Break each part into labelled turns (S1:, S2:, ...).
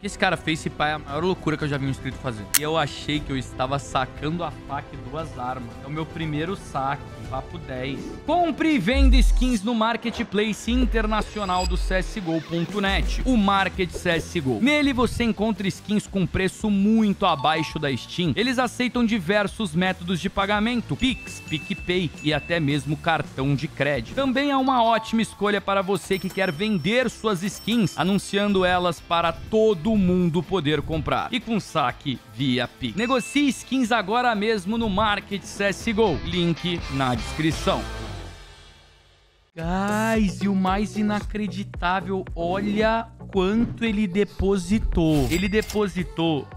S1: que esse cara fez, esse pai é a maior loucura que eu já vi um inscrito fazer. E eu achei que eu estava sacando a faca e duas armas. É o meu primeiro saque. Papo 10. Compre e venda skins no Marketplace Internacional do CSGO.net, o Market CSGO. Nele você encontra skins com preço muito abaixo da Steam. Eles aceitam diversos métodos de pagamento, Pix, PicPay e até mesmo cartão de crédito. Também é uma ótima escolha para você que quer vender suas skins, anunciando elas para todo mundo poder comprar. E com saque via Pix. Negocie skins agora mesmo no Market CSGO. Link na descrição. Guys, e o mais inacreditável, olha quanto ele depositou. Ele depositou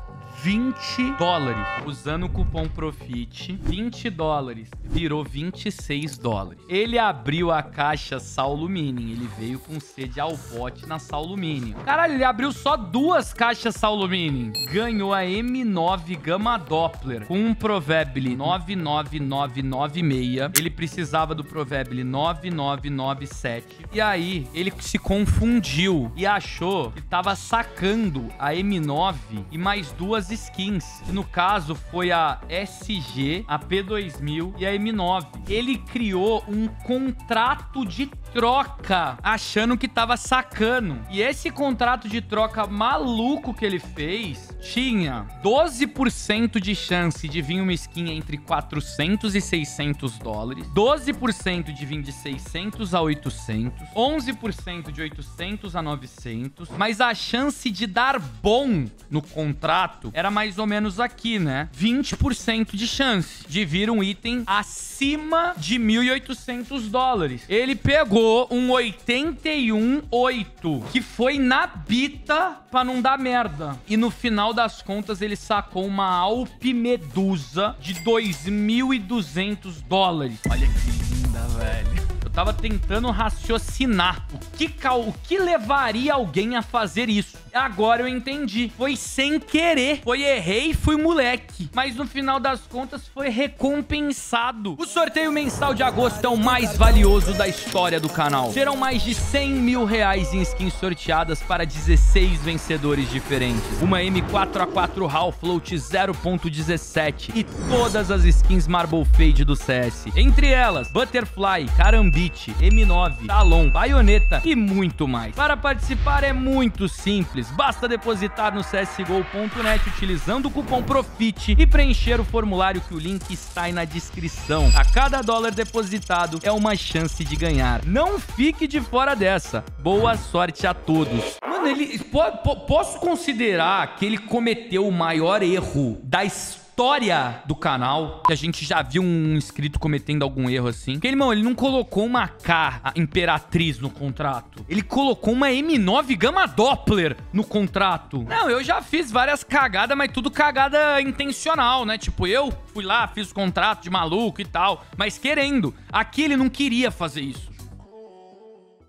S1: 20 dólares usando o cupom PROFIT. 20 dólares virou 26 dólares. Ele abriu a caixa Saulo Mini. Ele veio com sede ao pote na Saulo Mini. Caralho, ele abriu só duas caixas Saulo Mini. Ganhou a M9 Gamma Doppler com um Provable 99996. Ele precisava do Provable 9997. E aí, ele se confundiu e achou que tava sacando a M9 e mais duas skins. No caso foi a SG, a P2000 e a M9. Ele criou um contrato de troca, achando que tava sacando. E esse contrato de troca maluco que ele fez tinha 12% de chance de vir uma skin entre 400 e 600 dólares, 12% de vir de 600 a 800, 11% de 800 a 900, mas a chance de dar bom no contrato era mais ou menos aqui, né? 20% de chance de vir um item acima de 1.800 dólares. Ele pegou um 81.8, que foi na bita pra não dar merda. E no final das contas, ele sacou uma Alp Medusa de 2.200 dólares. Olha que linda, velho. Tava tentando raciocinar o que, o que levaria alguém a fazer isso. Agora eu entendi. Foi sem querer. Foi errei, fui moleque. Mas no final das contas foi recompensado. O sorteio mensal de agosto é o mais valioso da história do canal. Serão mais de 100 mil reais em skins sorteadas para 16 vencedores diferentes. Uma M4A4 HAL Float 0.17 e todas as skins Marble Fade do CS. Entre elas, Butterfly, Karambit, M9, Talon, Baioneta e muito mais. Para participar é muito simples. Basta depositar no csgo.net utilizando o cupom PROFIT e preencher o formulário que o link está aí na descrição. A cada dólar depositado é uma chance de ganhar. Não fique de fora dessa. Boa sorte a todos. Mano, ele po po posso considerar que ele cometeu o maior erro da história história do canal, que a gente já viu um inscrito cometendo algum erro assim. Porque, irmão, ele não colocou uma K, a Imperatriz, no contrato. Ele colocou uma M9 Gamma Doppler no contrato. Não, eu já fiz várias cagadas, mas tudo cagada intencional, né? Tipo, eu fui lá, fiz o contrato de maluco e tal, mas querendo. Aqui ele não queria fazer isso.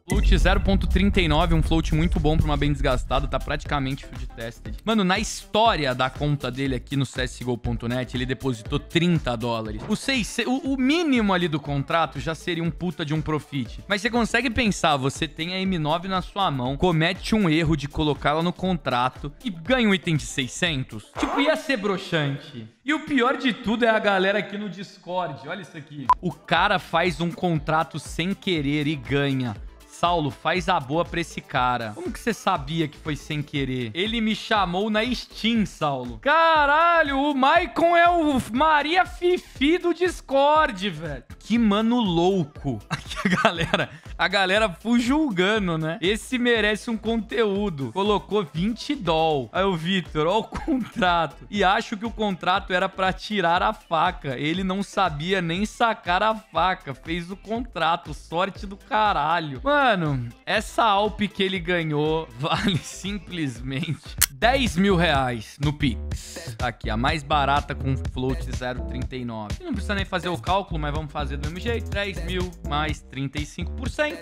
S1: Float 0.39, um float muito bom pra uma bem desgastada, tá praticamente field tested. Mano, na história da conta dele aqui no CSGO.net, ele depositou 30 dólares. O, o, o, mínimo ali do contrato já seria um puta de um profit. Mas você consegue pensar, você tem a M9 na sua mão, comete um erro de colocá-la no contrato e ganha um item de 600? Tipo, ia ser broxante. E o pior de tudo é a galera aqui no Discord. Olha isso aqui. O cara faz um contrato sem querer e ganha. Saulo, faz a boa pra esse cara. Como que você sabia que foi sem querer? Ele me chamou na Steam, Saulo. Caralho, o Maicon é o Maria Fifi do Discord, velho. Que mano louco. Aqui a galera, a galera full julgando, né? Esse merece um conteúdo. Colocou 20 doll. Aí o Vitor, ó o contrato. E acho que o contrato era pra tirar a faca. Ele não sabia nem sacar a faca. Fez o contrato. Sorte do caralho. Mano, essa Alp que ele ganhou vale simplesmente 10 mil reais no Pix. Tá aqui, a mais barata com float 0,39. Não precisa nem fazer o cálculo, mas vamos fazer do mesmo jeito. 10 mil mais 35%,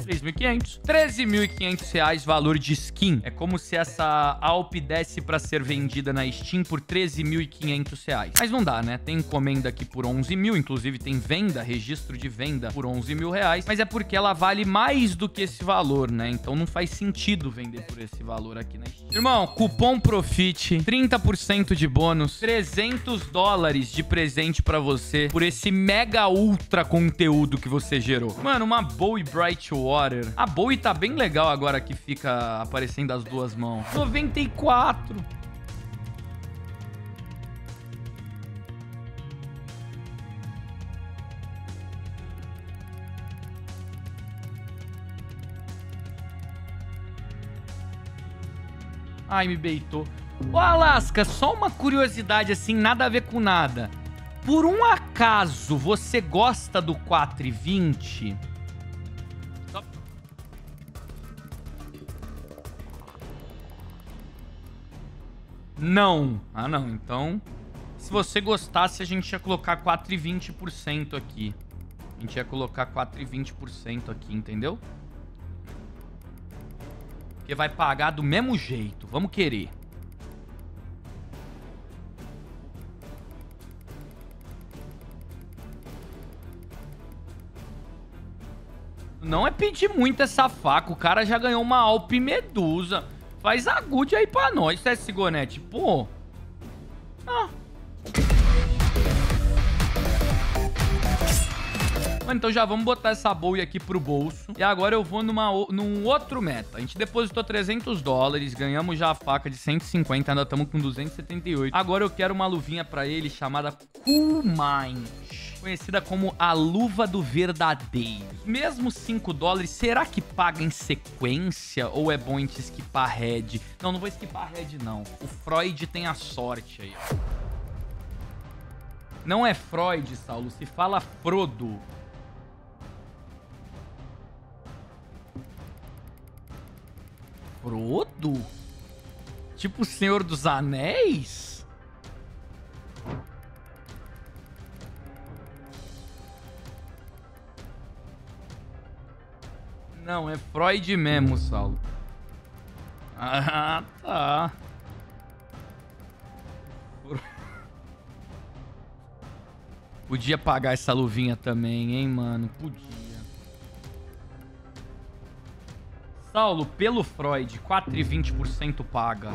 S1: 3.500. 13.500 reais valor de skin. É como se essa Alp desse pra ser vendida na Steam por 13.500 reais. Mas não dá, né? Tem encomenda aqui por 11 mil, inclusive tem venda, registro de venda por 11 mil reais. Mas é porque ela vale mais do que esse valor, né? Então não faz sentido vender por esse valor aqui na Steam. Irmão, cupom Profit, 30% de bônus, 300 dólares de presente pra você por esse mega ultra conteúdo que você gerou. Mano, uma Bowie Bright Water. A Bowie tá bem legal agora que fica aparecendo as duas mãos. 94. Ai, me beitou. Ô, Alaska, só uma curiosidade assim, nada a ver com nada. Por um acaso, você gosta do 420? Só... Não. Ah, não. Então, se você gostasse, a gente ia colocar 4,20% aqui. A gente ia colocar 4,20% aqui, entendeu? Porque vai pagar do mesmo jeito. Vamos querer. Não é pedir muito essa faca. O cara já ganhou uma Alp Medusa. Faz a good aí pra nós, CS Gonete. Pô. Ah. Mano, então já vamos botar essa boi aqui pro bolso. E agora eu vou numa, num outro meta. A gente depositou 300 dólares, ganhamos já a faca de 150, ainda estamos com 278. Agora eu quero uma luvinha pra ele chamada Cool Mind conhecida como a luva do verdadeiro. Mesmo 5 dólares, será que paga em sequência ou é bom a gente esquipar Red? Não, não vou esquipar Red não. O Freud tem a sorte aí. Não é Freud, Saulo, se fala Frodo. Frodo? Tipo o Senhor dos Anéis? Não, é Freud mesmo, Saulo. Ah, tá. Podia pagar essa luvinha também, hein, mano? Podia. Saulo, pelo Freud, 4,20% paga.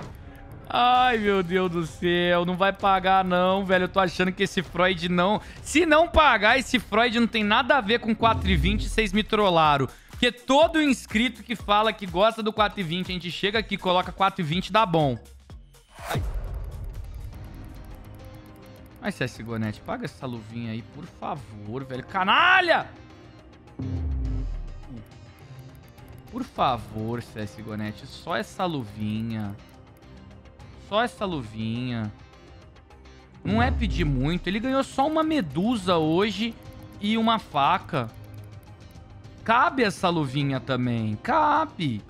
S1: Ai, meu Deus do céu, não vai pagar não, velho. Eu tô achando que esse Freud não... Se não pagar, esse Freud não tem nada a ver com 4,20, vocês me trollaram. Porque todo inscrito que fala que gosta do 4,20, a gente chega aqui, coloca 4,20, dá bom. Ai. Mas CS Gonete, paga essa luvinha aí, por favor, velho. Canalha! Por favor, CS Gonete, só essa luvinha. Só essa luvinha. Não é pedir muito. Ele ganhou só uma medusa hoje e uma faca. Cabe essa luvinha também. Cabe.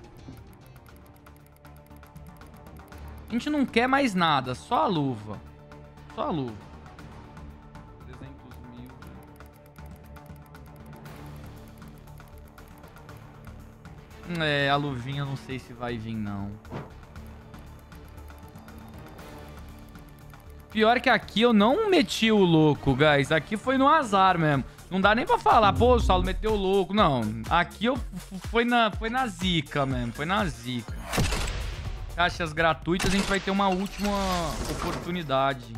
S1: A gente não quer mais nada. Só a luva. Só a luva. É, a luvinha não sei se vai vir, não. Pior que aqui eu não meti o louco, guys. Aqui foi no azar mesmo. Não dá nem pra falar, pô, o Saulo meteu o louco. Não, aqui eu foi na, foi na zica mesmo. Foi na zica. Caixas gratuitas, a gente vai ter uma última oportunidade.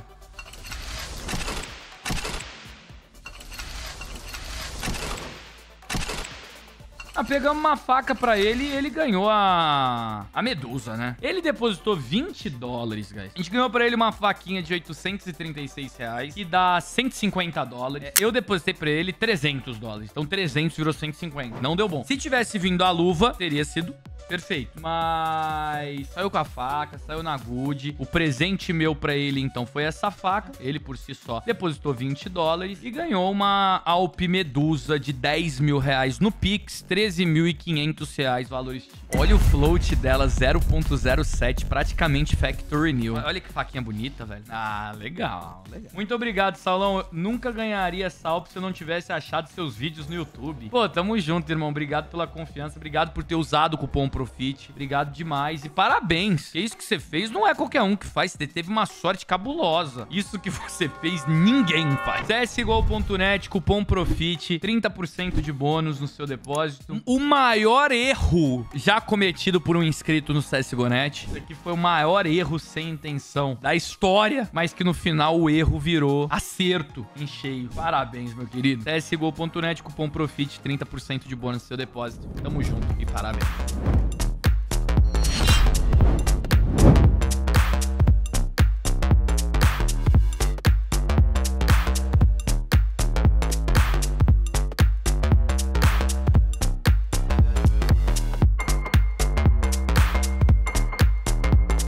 S1: Ah, pegamos uma faca pra ele e ele ganhou a... a medusa, né? Ele depositou 20 dólares, guys. A gente ganhou pra ele uma faquinha de 836 reais, que dá 150 dólares. Eu depositei pra ele 300 dólares. Então 300 virou 150. Não deu bom. Se tivesse vindo a luva, teria sido Perfeito. Mas saiu com a faca, saiu na good. O presente meu pra ele, então, foi essa faca. Ele, por si só, depositou 20 dólares e ganhou uma Alp Medusa de 10 mil reais no Pix, 13.500 reais valor Steam. Olha o float dela, 0.07, praticamente factory new. Olha que faquinha bonita, velho. Ah, legal, legal. Muito obrigado, Saulão. Eu nunca ganharia Salp se eu não tivesse achado seus vídeos no YouTube. Pô, tamo junto, irmão. Obrigado pela confiança. Obrigado por ter usado o cupom Profit. Obrigado demais. E parabéns. Que isso que você fez não é qualquer um que faz. Você teve uma sorte cabulosa. Isso que você fez, ninguém faz. CSGO.net, cupom Profit, 30% de bônus no seu depósito. O maior erro já cometido por um inscrito no CSGO.net. Isso aqui foi o maior erro sem intenção da história, mas que no final o erro virou acerto em cheio. Parabéns, meu querido. CSGO.net, cupom Profit, 30% de bônus no seu depósito. Tamo junto e parabéns.